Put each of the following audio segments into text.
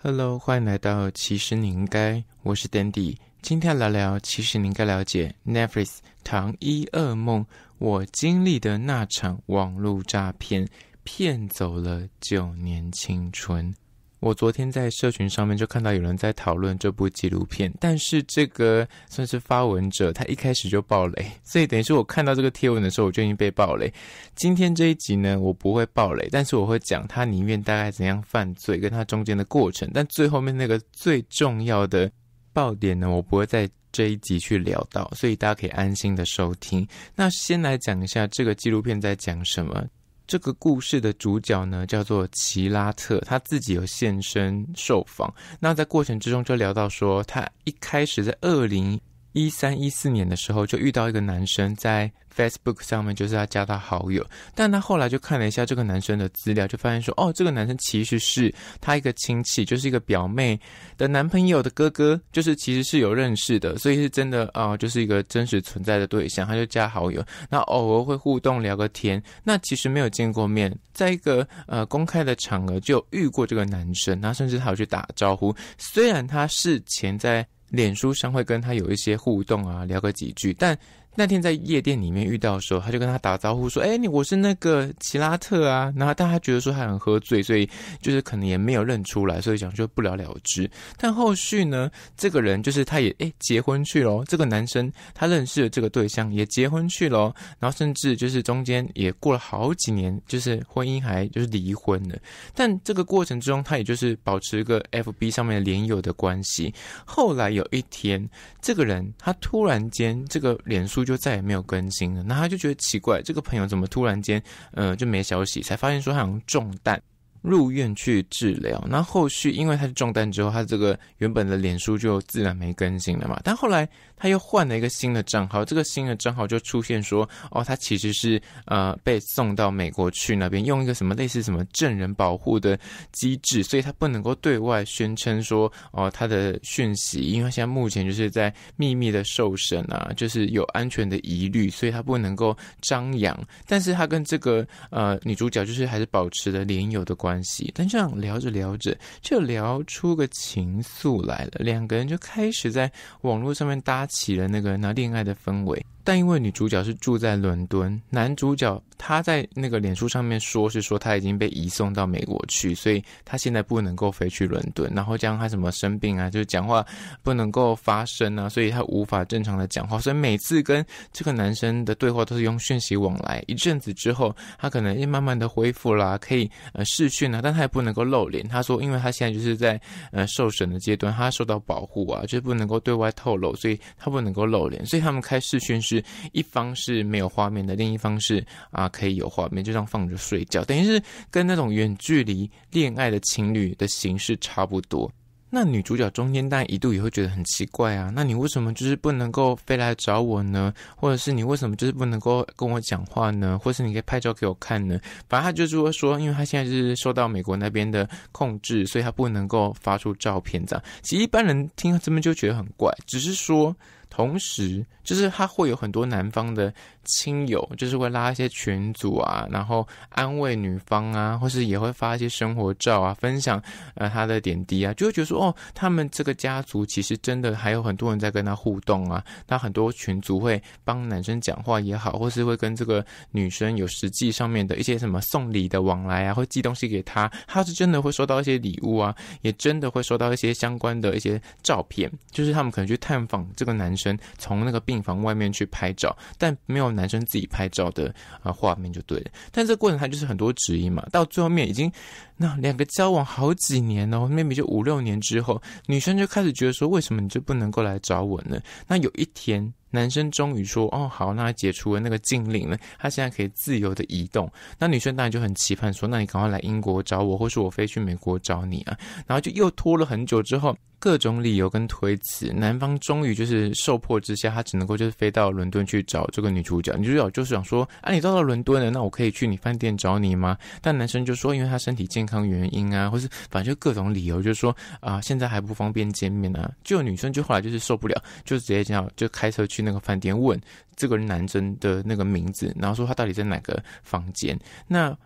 Hello，欢迎来到其实你应该，我是 Dandy，今天聊聊其实你应该了解 Netflix《糖衣噩梦》，我经历的那场网络诈骗，骗走了九年青春。我昨天在社群上面就看到有人在讨论这部纪录片，但是这个算是发文者，他一开始就爆雷，所以等于是我看到这个贴文的时候，我就已经被爆雷。今天这一集呢，我不会爆雷，但是我会讲他宁愿大概怎样犯罪，跟他中间的过程，但最后面那个最重要的爆点呢，我不会在这一集去聊到，所以大家可以安心的收听。那先来讲一下这个纪录片在讲什么。这个故事的主角呢，叫做奇拉特，他自己有现身受访。那在过程之中就聊到说，他一开始在二零一三一四年的时候就遇到一个男生在。Facebook 上面就是他加他好友，但他后来就看了一下这个男生的资料，就发现说，哦，这个男生其实是他一个亲戚，就是一个表妹的男朋友的哥哥，就是其实是有认识的，所以是真的啊，就是一个真实存在的对象，他就加好友，那偶尔会互动聊个天，那其实没有见过面，在一个呃公开的场合就遇过这个男生，那甚至还有去打招呼，虽然他事前在脸书上会跟他有一些互动啊，聊个几句，但。那天在夜店里面遇到的时候，他就跟他打招呼说：“哎，你我是那个齐拉特啊。”然后，但他觉得说他很喝醉，所以就是可能也没有认出来，所以讲就不了了之。但后续呢，这个人就是他也哎结婚去了，这个男生他认识的这个对象也结婚去了，然后甚至就是中间也过了好几年，就是婚姻还就是离婚了。但这个过程之中，他也就是保持一个 FB 上面的连友的关系。后来有一天，这个人他突然间这个脸书。就再也没有更新了，那他就觉得奇怪，这个朋友怎么突然间，呃，就没消息，才发现说他好像中弹。入院去治疗，那后续因为他是中弹之后，他这个原本的脸书就自然没更新了嘛。但后来他又换了一个新的账号，这个新的账号就出现说，哦，他其实是呃被送到美国去那边，用一个什么类似什么证人保护的机制，所以他不能够对外宣称说，哦，他的讯息，因为现在目前就是在秘密的受审啊，就是有安全的疑虑，所以他不能够张扬。但是他跟这个呃女主角就是还是保持了连友的关。关系，但这样聊着聊着，就聊出个情愫来了。两个人就开始在网络上面搭起了那个那恋爱的氛围。但因为女主角是住在伦敦，男主角他在那个脸书上面说是说他已经被移送到美国去，所以他现在不能够飞去伦敦。然后将他什么生病啊，就是讲话不能够发声啊，所以他无法正常的讲话。所以每次跟这个男生的对话都是用讯息往来。一阵子之后，他可能也慢慢的恢复啦，可以呃视讯啊，但他也不能够露脸。他说，因为他现在就是在呃受审的阶段，他受到保护啊，就是不能够对外透露，所以他不能够露脸。所以他们开视讯是。一方是没有画面的，另一方是啊可以有画面，就这样放着睡觉，等于是跟那种远距离恋爱的情侣的形式差不多。那女主角中间但一度也会觉得很奇怪啊，那你为什么就是不能够飞来找我呢？或者是你为什么就是不能够跟我讲话呢？或是你可以拍照给我看呢？反正他就是会说，因为他现在就是受到美国那边的控制，所以他不能够发出照片这样。其实一般人听到这边就觉得很怪，只是说。同时，就是他会有很多男方的亲友，就是会拉一些群组啊，然后安慰女方啊，或是也会发一些生活照啊，分享呃他的点滴啊，就会觉得说哦，他们这个家族其实真的还有很多人在跟他互动啊。那很多群组会帮男生讲话也好，或是会跟这个女生有实际上面的一些什么送礼的往来啊，会寄东西给他，他是真的会收到一些礼物啊，也真的会收到一些相关的一些照片，就是他们可能去探访这个男。生从那个病房外面去拍照，但没有男生自己拍照的啊画面就对了。但这过程他就是很多指引嘛，到最后面已经那两个交往好几年哦，maybe 就五六年之后，女生就开始觉得说，为什么你就不能够来找我呢？那有一天。男生终于说：“哦，好，那他解除了那个禁令了，他现在可以自由的移动。那女生当然就很期盼说：那你赶快来英国找我，或是我飞去美国找你啊！然后就又拖了很久之后，各种理由跟推辞，男方终于就是受迫之下，他只能够就是飞到伦敦去找这个女主角。女主角就是想说：啊，你到了伦敦了，那我可以去你饭店找你吗？但男生就说：因为他身体健康原因啊，或是反正就各种理由，就是说啊，现在还不方便见面啊。就女生就后来就是受不了，就直接这样就开车去。去那个饭店问这个男生的那个名字，然后说他到底在哪个房间。那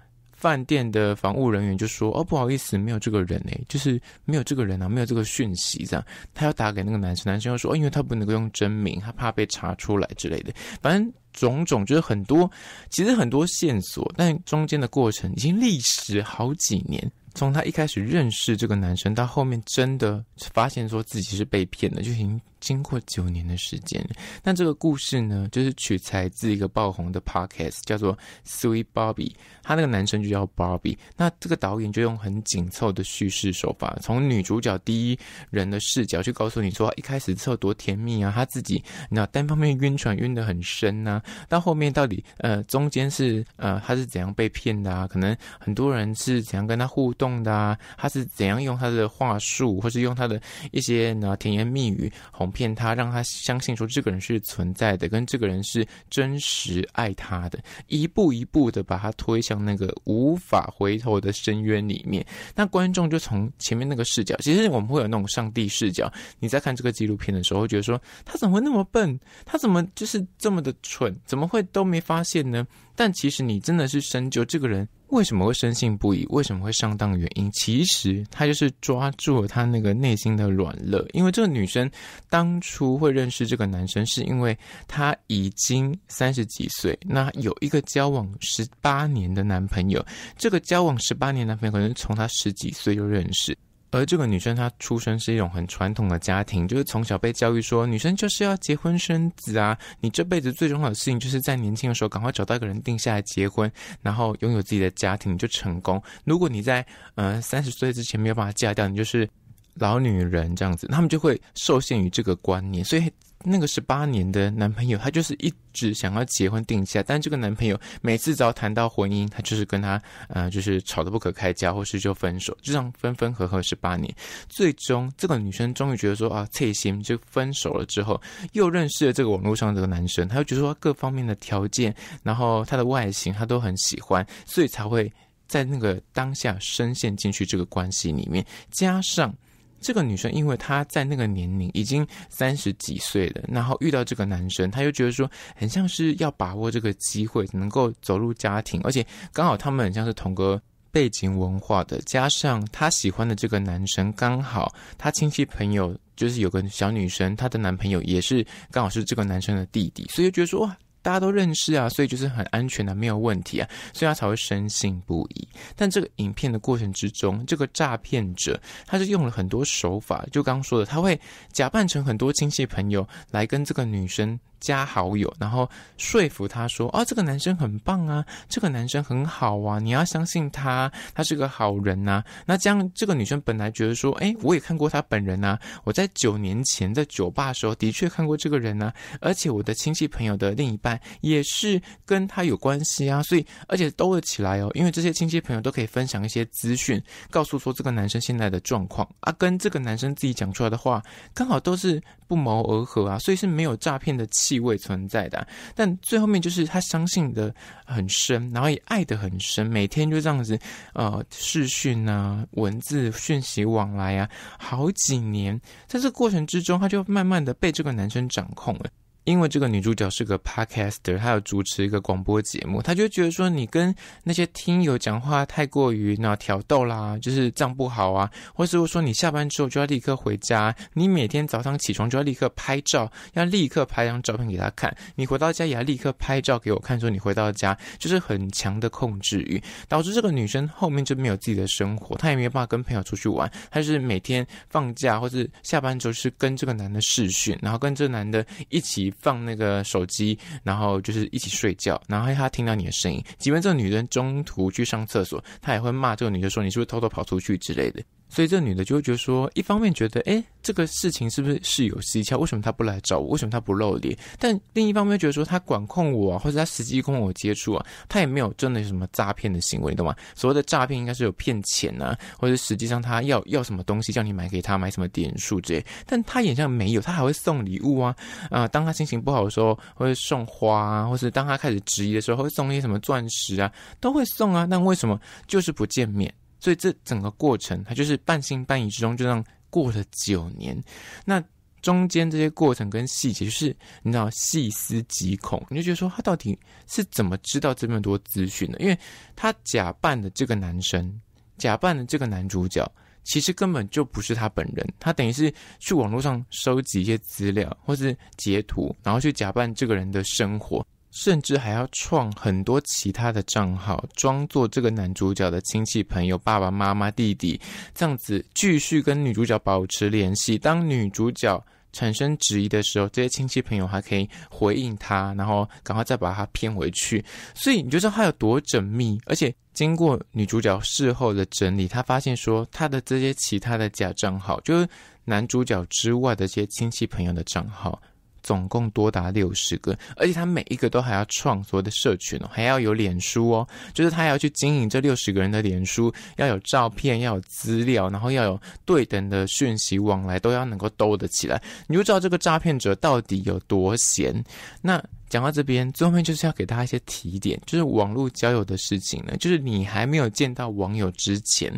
饭店的房务人员就说：“哦，不好意思，没有这个人诶，就是没有这个人啊，没有这个讯息这样。”他要打给那个男生，男生又说：“哦，因为他不能够用真名，他怕被查出来之类的。”反正种种就是很多，其实很多线索，但中间的过程已经历时好几年。从他一开始认识这个男生，到后面真的发现说自己是被骗的，就已经经过九年的时间。那这个故事呢，就是取材自一个爆红的 podcast，叫做《Sweet Bobby》，他那个男生就叫 Bobby。那这个导演就用很紧凑的叙事手法，从女主角第一人的视角去告诉你说，一开始之后多甜蜜啊，他自己那单方面晕船晕得很深呐，到后面到底呃中间是呃他是怎样被骗的啊？可能很多人是怎样跟他互。动的啊，他是怎样用他的话术，或是用他的一些呢甜言蜜语哄骗他，让他相信说这个人是存在的，跟这个人是真实爱他的，一步一步的把他推向那个无法回头的深渊里面。那观众就从前面那个视角，其实我们会有那种上帝视角。你在看这个纪录片的时候，会觉得说他怎么会那么笨？他怎么就是这么的蠢？怎么会都没发现呢？但其实你真的是深究这个人。为什么会深信不疑？为什么会上当？原因其实他就是抓住了他那个内心的软肋。因为这个女生当初会认识这个男生，是因为他已经三十几岁，那有一个交往十八年的男朋友。这个交往十八年男朋友可能从他十几岁就认识。而这个女生她出生是一种很传统的家庭，就是从小被教育说女生就是要结婚生子啊，你这辈子最重要的事情就是在年轻的时候赶快找到一个人定下来结婚，然后拥有自己的家庭就成功。如果你在呃三十岁之前没有办法嫁掉，你就是老女人这样子，他们就会受限于这个观念，所以。那个十八年的男朋友，他就是一直想要结婚定下，但这个男朋友每次只要谈到婚姻，他就是跟他呃，就是吵得不可开交，或是就分手，就这样分分合合十八年。最终，这个女生终于觉得说啊，脆心就分手了之后，又认识了这个网络上这个男生，他又觉得说各方面的条件，然后他的外形他都很喜欢，所以才会在那个当下深陷进去这个关系里面，加上。这个女生，因为她在那个年龄已经三十几岁了，然后遇到这个男生，她又觉得说，很像是要把握这个机会，能够走入家庭，而且刚好他们很像是同个背景文化的，加上她喜欢的这个男生，刚好她亲戚朋友就是有个小女生，她的男朋友也是刚好是这个男生的弟弟，所以就觉得说哇。大家都认识啊，所以就是很安全的，没有问题啊，所以他才会深信不疑。但这个影片的过程之中，这个诈骗者他是用了很多手法，就刚刚说的，他会假扮成很多亲戚朋友来跟这个女生。加好友，然后说服他说：“哦，这个男生很棒啊，这个男生很好啊，你要相信他，他是个好人呐。”那这样，这个女生本来觉得说：“哎，我也看过他本人啊，我在九年前在酒吧的时候的确看过这个人啊，而且我的亲戚朋友的另一半也是跟他有关系啊，所以而且兜了起来哦，因为这些亲戚朋友都可以分享一些资讯，告诉说这个男生现在的状况啊，跟这个男生自己讲出来的话刚好都是不谋而合啊，所以是没有诈骗的。”气味存在的，但最后面就是他相信的很深，然后也爱的很深，每天就这样子，呃，视讯啊，文字讯息往来啊，好几年，在这过程之中，他就慢慢的被这个男生掌控了。因为这个女主角是个 podcaster，她有主持一个广播节目，她就觉得说你跟那些听友讲话太过于那挑逗啦，就是这样不好啊，或是说你下班之后就要立刻回家，你每天早上起床就要立刻拍照，要立刻拍张照片给他看，你回到家也要立刻拍照给我看，说你回到家就是很强的控制欲，导致这个女生后面就没有自己的生活，她也没有办法跟朋友出去玩，她是每天放假或是下班之后是跟这个男的视讯，然后跟这个男的一起。放那个手机，然后就是一起睡觉，然后他听到你的声音。即便这个女人中途去上厕所，他也会骂这个女的说：“你是不是偷偷跑出去之类的？”所以这女的就会觉得说，一方面觉得，哎，这个事情是不是是有蹊跷？为什么他不来找我？为什么他不露脸？但另一方面觉得说，他管控我，或者他实际跟我接触啊，他也没有真的有什么诈骗的行为，懂吗？所谓的诈骗应该是有骗钱啊，或者实际上他要要什么东西，叫你买给他，买什么点数之类。但他眼下没有，他还会送礼物啊，啊，当他心情不好的时候会送花啊，或是当他开始质疑的时候会送一些什么钻石啊，都会送啊。但为什么就是不见面？所以这整个过程，他就是半信半疑之中，就这样过了九年。那中间这些过程跟细节，就是你知道细思极恐，你就觉得说他到底是怎么知道这么多资讯的？因为他假扮的这个男生，假扮的这个男主角，其实根本就不是他本人，他等于是去网络上收集一些资料或是截图，然后去假扮这个人的生活。甚至还要创很多其他的账号，装作这个男主角的亲戚朋友、爸爸妈妈、弟弟，这样子继续跟女主角保持联系。当女主角产生质疑的时候，这些亲戚朋友还可以回应他，然后赶快再把他骗回去。所以你就知道他有多缜密。而且经过女主角事后的整理，她发现说她的这些其他的假账号，就是男主角之外的这些亲戚朋友的账号。总共多达六十个，而且他每一个都还要创所有的社群哦，还要有脸书哦，就是他要去经营这六十个人的脸书，要有照片，要有资料，然后要有对等的讯息往来，都要能够兜得起来，你就知道这个诈骗者到底有多闲。那。讲到这边，最后面就是要给大家一些提点，就是网络交友的事情呢，就是你还没有见到网友之前，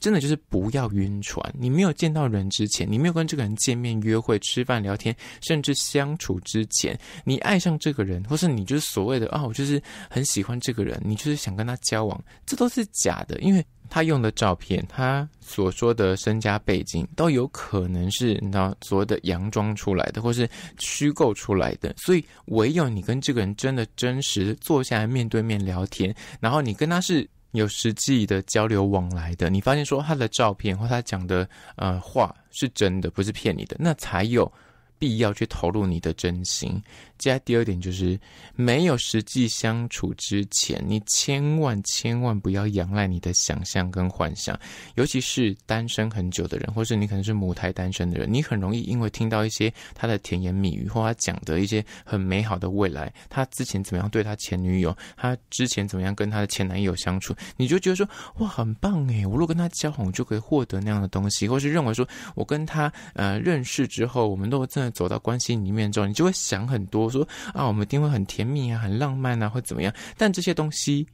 真的就是不要晕船。你没有见到人之前，你没有跟这个人见面、约会、吃饭、聊天，甚至相处之前，你爱上这个人，或是你就是所谓的啊，我就是很喜欢这个人，你就是想跟他交往，这都是假的，因为。他用的照片，他所说的身家背景，都有可能是你知道所谓的佯装出来的，或是虚构出来的。所以，唯有你跟这个人真的真实坐下来面对面聊天，然后你跟他是有实际的交流往来的，你发现说他的照片或他讲的呃话是真的，不是骗你的，那才有。必要去投入你的真心。接下来第二点就是，没有实际相处之前，你千万千万不要仰赖你的想象跟幻想。尤其是单身很久的人，或是你可能是母胎单身的人，你很容易因为听到一些他的甜言蜜语，或他讲的一些很美好的未来，他之前怎么样对他前女友，他之前怎么样跟他的前男友相处，你就觉得说哇很棒诶，我如果跟他交往，就可以获得那样的东西，或是认为说我跟他呃认识之后，我们都真的。走到关系里面之后，你就会想很多，我说啊，我们一定会很甜蜜啊，很浪漫啊，会怎么样？但这些东西。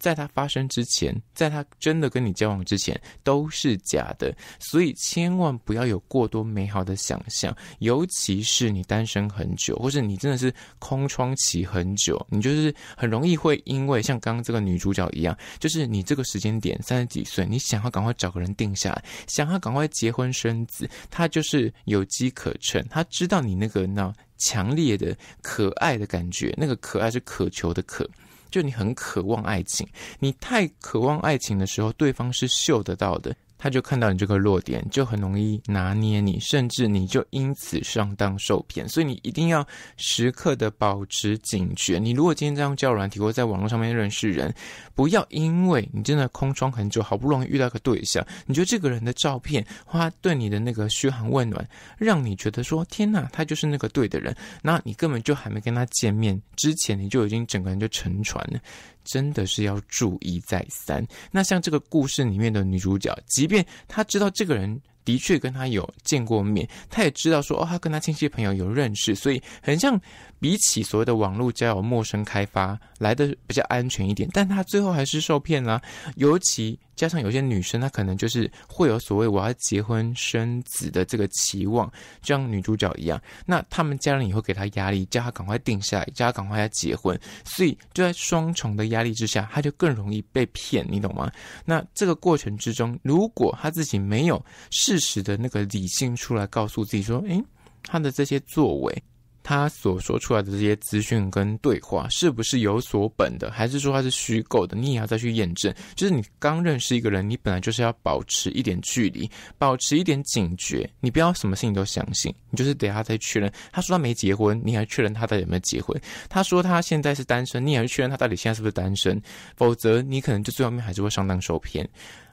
在它发生之前，在他真的跟你交往之前，都是假的，所以千万不要有过多美好的想象。尤其是你单身很久，或者你真的是空窗期很久，你就是很容易会因为像刚刚这个女主角一样，就是你这个时间点三十几岁，你想要赶快找个人定下来，想要赶快结婚生子，他就是有机可乘，他知道你那个那强烈的可爱的感觉，那个可爱是渴求的渴。就你很渴望爱情，你太渴望爱情的时候，对方是嗅得到的。他就看到你这个弱点，就很容易拿捏你，甚至你就因此上当受骗。所以你一定要时刻的保持警觉。你如果今天在用交友软体或在网络上面认识人，不要因为你真的空窗很久，好不容易遇到个对象，你觉得这个人的照片或对你的那个嘘寒问暖，让你觉得说天哪，他就是那个对的人，那你根本就还没跟他见面之前，你就已经整个人就沉船了。真的是要注意再三。那像这个故事里面的女主角，即便她知道这个人。的确跟她有见过面，她也知道说哦，她跟她亲戚朋友有认识，所以很像比起所谓的网络交友、陌生开发来的比较安全一点。但她最后还是受骗了，尤其加上有些女生，她可能就是会有所谓我要结婚生子的这个期望，就像女主角一样。那他们家人也会给她压力，叫她赶快定下来，叫她赶快要结婚，所以就在双重的压力之下，她就更容易被骗，你懂吗？那这个过程之中，如果她自己没有适时的那个理性出来告诉自己说：“诶，他的这些作为，他所说出来的这些资讯跟对话，是不是有所本的，还是说他是虚构的？你也要再去验证。就是你刚认识一个人，你本来就是要保持一点距离，保持一点警觉，你不要什么事情都相信，你就是等下再确认。他说他没结婚，你还确认他到底有没有结婚？他说他现在是单身，你还要确认他到底现在是不是单身？否则你可能就最后面还是会上当受骗。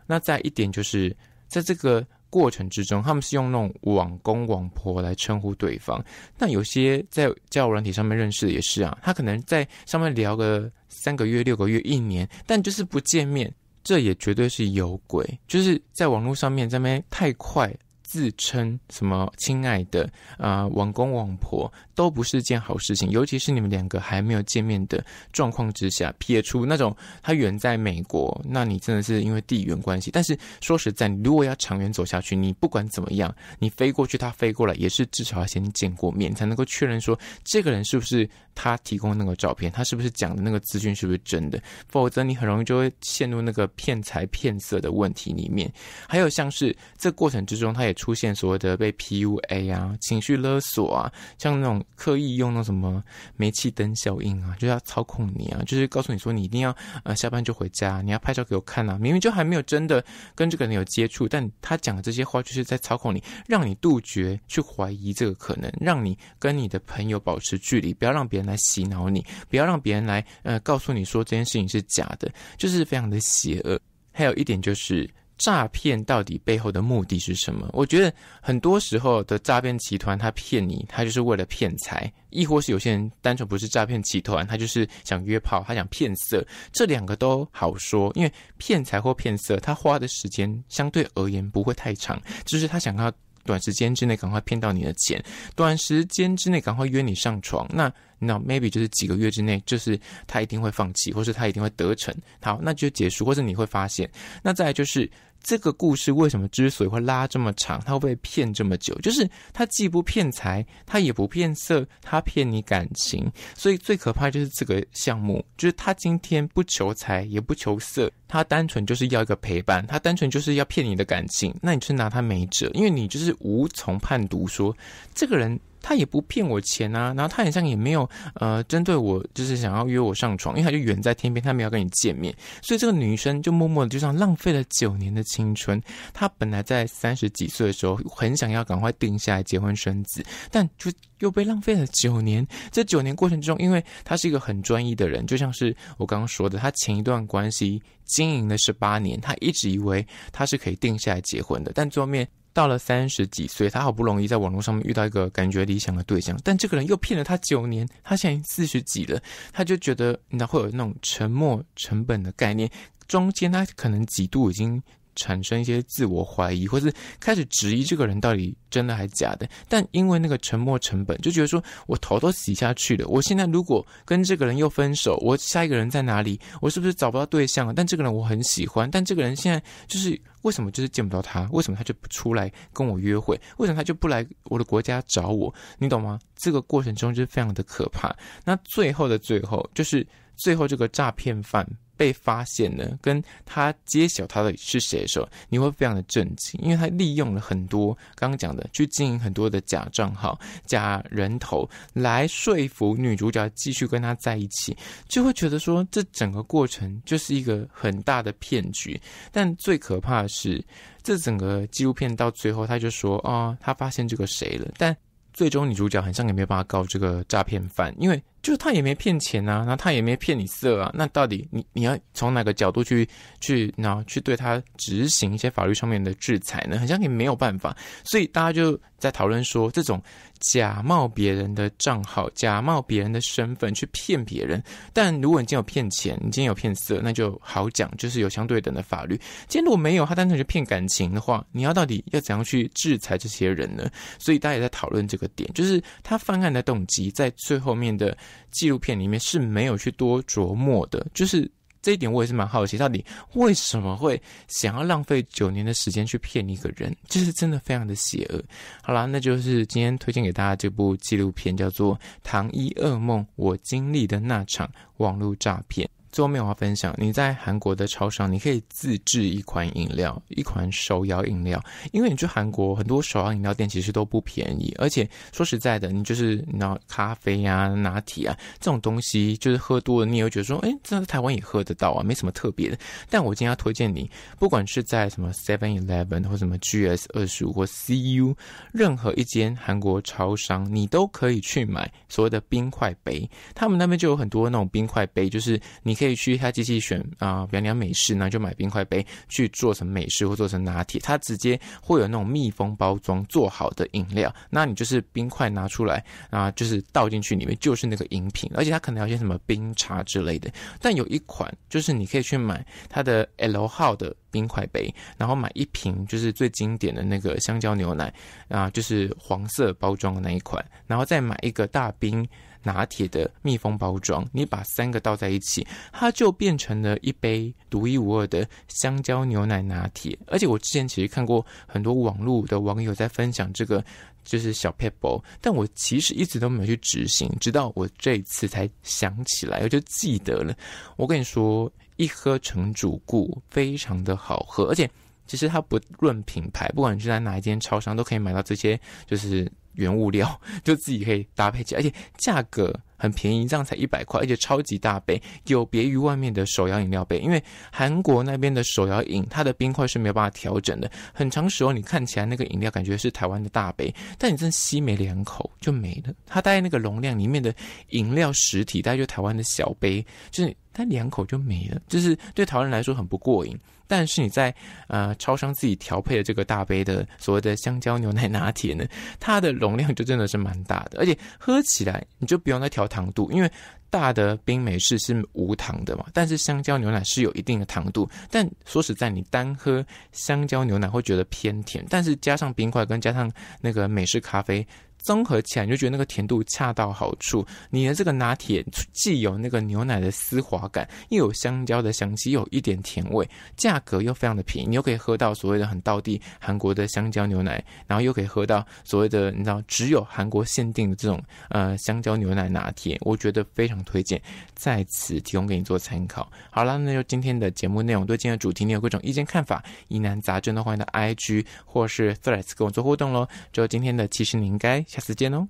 那再一点就是在这个。过程之中，他们是用那种网公网婆来称呼对方。那有些在交友软体上面认识的也是啊，他可能在上面聊个三个月、六个月、一年，但就是不见面，这也绝对是有鬼。就是在网络上面，这边太快。自称什么亲爱的啊，王公王婆都不是件好事情，尤其是你们两个还没有见面的状况之下，撇出那种他远在美国，那你真的是因为地缘关系。但是说实在，你如果要长远走下去，你不管怎么样，你飞过去，他飞过来，也是至少要先见过面，才能够确认说这个人是不是他提供那个照片，他是不是讲的那个资讯是不是真的，否则你很容易就会陷入那个骗财骗色的问题里面。还有像是这过程之中，他也出现所谓的被 PUA 啊、情绪勒索啊，像那种刻意用那什么煤气灯效应啊，就要操控你啊，就是告诉你说你一定要呃下班就回家，你要拍照给我看啊，明明就还没有真的跟这个人有接触，但他讲的这些话就是在操控你，让你杜绝去怀疑这个可能，让你跟你的朋友保持距离，不要让别人来洗脑你，不要让别人来呃告诉你说这件事情是假的，就是非常的邪恶。还有一点就是。诈骗到底背后的目的是什么？我觉得很多时候的诈骗集团，他骗你，他就是为了骗财；亦或是有些人单纯不是诈骗集团，他就是想约炮，他想骗色。这两个都好说，因为骗财或骗色，他花的时间相对而言不会太长，就是他想要短时间之内赶快骗到你的钱，短时间之内赶快约你上床。那那 maybe 就是几个月之内，就是他一定会放弃，或是他一定会得逞。好，那就结束，或者你会发现，那再来就是。这个故事为什么之所以会拉这么长，他会被骗这么久？就是他既不骗财，他也不骗色，他骗你感情。所以最可怕就是这个项目，就是他今天不求财也不求色，他单纯就是要一个陪伴，他单纯就是要骗你的感情。那你是拿他没辙，因为你就是无从判读说这个人。他也不骗我钱啊，然后他好像也没有呃针对我，就是想要约我上床，因为他就远在天边，他没有跟你见面，所以这个女生就默默的就像浪费了九年的青春。她本来在三十几岁的时候很想要赶快定下来结婚生子，但就又被浪费了九年。这九年过程之中，因为他是一个很专一的人，就像是我刚刚说的，他前一段关系经营了十八年，他一直以为他是可以定下来结婚的，但最后面。到了三十几岁，他好不容易在网络上面遇到一个感觉理想的对象，但这个人又骗了他九年。他现在四十几了，他就觉得那会有那种沉没成本的概念，中间他可能几度已经。产生一些自我怀疑，或是开始质疑这个人到底真的还是假的。但因为那个沉默成本，就觉得说我头都洗下去了。我现在如果跟这个人又分手，我下一个人在哪里？我是不是找不到对象了？但这个人我很喜欢，但这个人现在就是为什么就是见不到他？为什么他就不出来跟我约会？为什么他就不来我的国家找我？你懂吗？这个过程中就是非常的可怕。那最后的最后，就是最后这个诈骗犯。被发现了，跟他揭晓他的是谁的时候，你会非常的震惊，因为他利用了很多刚刚讲的去经营很多的假账号、假人头来说服女主角继续跟他在一起，就会觉得说这整个过程就是一个很大的骗局。但最可怕的是，这整个纪录片到最后他就说啊，他发现这个谁了，但最终女主角好像也没有办法告这个诈骗犯，因为。就是他也没骗钱啊，然后他也没骗你色啊，那到底你你要从哪个角度去去然后去对他执行一些法律上面的制裁呢？好像也没有办法，所以大家就在讨论说，这种假冒别人的账号、假冒别人的身份去骗别人，但如果你今天有骗钱，你今天有骗色，那就好讲，就是有相对等的法律。今天如果没有，他单纯就骗感情的话，你要到底要怎样去制裁这些人呢？所以大家也在讨论这个点，就是他犯案的动机在最后面的。纪录片里面是没有去多琢磨的，就是这一点我也是蛮好奇，到底为什么会想要浪费九年的时间去骗一个人，就是真的非常的邪恶。好啦，那就是今天推荐给大家这部纪录片，叫做《糖衣噩梦：我经历的那场网络诈骗》。最后面我要分享，你在韩国的超商，你可以自制一款饮料，一款手摇饮料。因为你去韩国，很多手摇饮料店其实都不便宜，而且说实在的，你就是拿咖啡呀、拿铁啊这种东西，就是喝多了，你也会觉得说，哎，在台湾也喝得到啊，没什么特别的。但我今天要推荐你，不管是在什么 Seven Eleven 或什么 GS 二十五或 CU，任何一间韩国超商，你都可以去买所谓的冰块杯。他们那边就有很多那种冰块杯，就是你。可以去他机器选啊，比方你要美式，那就买冰块杯去做成美式或做成拿铁，它直接会有那种密封包装做好的饮料，那你就是冰块拿出来啊，就是倒进去里面就是那个饮品，而且它可能有些什么冰茶之类的。但有一款就是你可以去买它的 L 号的冰块杯，然后买一瓶就是最经典的那个香蕉牛奶啊，就是黄色包装的那一款，然后再买一个大冰。拿铁的密封包装，你把三个倒在一起，它就变成了一杯独一无二的香蕉牛奶拿铁。而且我之前其实看过很多网络的网友在分享这个，就是小 pebble，但我其实一直都没有去执行，直到我这一次才想起来，我就记得了。我跟你说，一喝成主顾，非常的好喝，而且其实它不论品牌，不管你是在哪一间超商，都可以买到这些，就是。原物料 就自己可以搭配起来，而且价格很便宜，这样才一百块，而且超级大杯，有别于外面的手摇饮料杯。因为韩国那边的手摇饮，它的冰块是没有办法调整的，很长时候你看起来那个饮料感觉是台湾的大杯，但你真吸没两口就没了。它大概那个容量里面的饮料实体，大概就台湾的小杯，就是它两口就没了，就是对台湾人来说很不过瘾。但是你在呃超商自己调配的这个大杯的所谓的香蕉牛奶拿铁呢，它的容量就真的是蛮大的，而且喝起来你就不用再调糖度，因为大的冰美式是无糖的嘛，但是香蕉牛奶是有一定的糖度。但说实在，你单喝香蕉牛奶会觉得偏甜，但是加上冰块跟加上那个美式咖啡。综合起来，你就觉得那个甜度恰到好处。你的这个拿铁既有那个牛奶的丝滑感，又有香蕉的香气，又有一点甜味，价格又非常的便宜。你又可以喝到所谓的很道地韩国的香蕉牛奶，然后又可以喝到所谓的你知道只有韩国限定的这种呃香蕉牛奶拿铁，我觉得非常推荐，在此提供给你做参考。好了，那就今天的节目内容，对今天的主题你有各种意见看法、疑难杂症的，欢迎到 IG 或是 Threads 跟我做互动喽。就今天的，其实你应该。下次见哦。